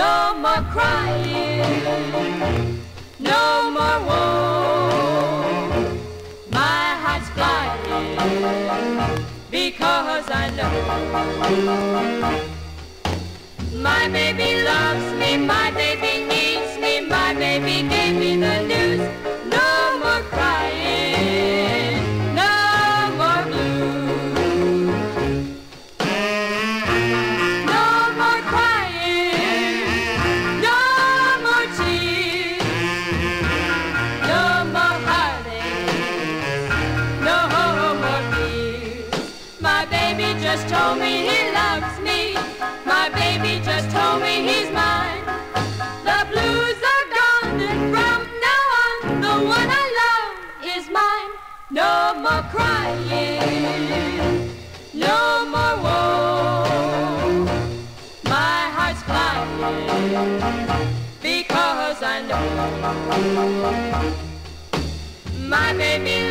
No more crying. No more woe. My heart's flying because I know my baby just told me he loves me. My baby just told me he's mine. The blues are gone and from now on the one I love is mine. No more crying, no more woe. My heart's flying because I know my baby